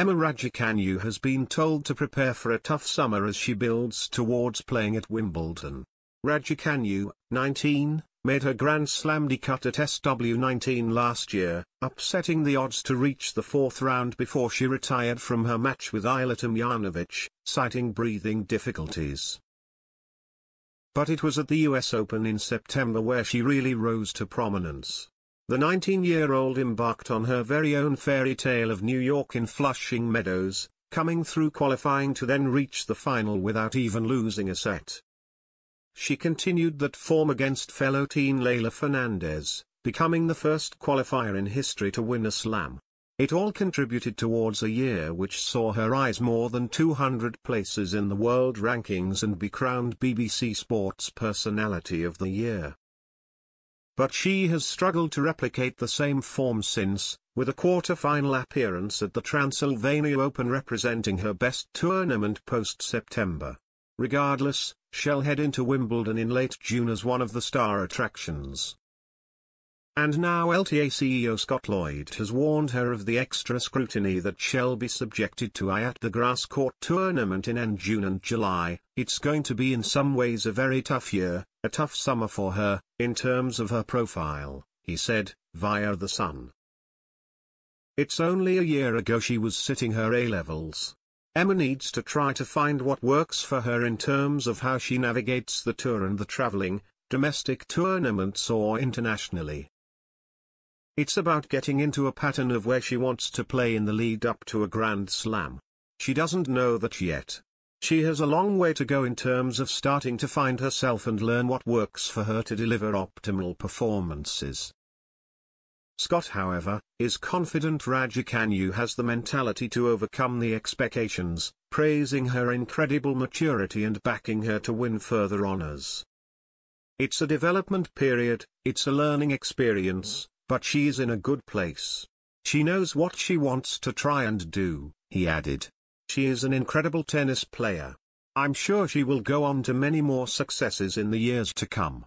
Emma Raducanu has been told to prepare for a tough summer as she builds towards playing at Wimbledon. Raducanu, 19, made her Grand Slam debut at SW19 last year, upsetting the odds to reach the fourth round before she retired from her match with Ajla Tomljanovic, citing breathing difficulties. But it was at the US Open in September where she really rose to prominence. The 19-year-old embarked on her very own fairy tale of New York in Flushing Meadows, coming through qualifying to then reach the final without even losing a set. She continued that form against fellow teen Leylah Fernandez, becoming the first qualifier in history to win a slam. It all contributed towards a year which saw her rise more than 200 places in the world rankings and be crowned BBC Sports Personality of the Year. But she has struggled to replicate the same form since, with a quarter-final appearance at the Transylvania Open representing her best tournament post-September. Regardless, she'll head into Wimbledon in late June as one of the star attractions. And now LTA CEO Scott Lloyd has warned her of the extra scrutiny that she'll be subjected to at the grass court tournament in end June and July. It's going to be in some ways a very tough year, a tough summer for her, in terms of her profile, he said, via The Sun. It's only a year ago she was sitting her A-levels. Emma needs to try to find what works for her in terms of how she navigates the tour and the traveling, domestic tournaments or internationally. It's about getting into a pattern of where she wants to play in the lead up to a Grand Slam. She doesn't know that yet. She has a long way to go in terms of starting to find herself and learn what works for her to deliver optimal performances. Scott however, is confident Raducanu has the mentality to overcome the expectations, praising her incredible maturity and backing her to win further honors. It's a development period, it's a learning experience, but she's in a good place. She knows what she wants to try and do, he added. She is an incredible tennis player. I'm sure she will go on to many more successes in the years to come.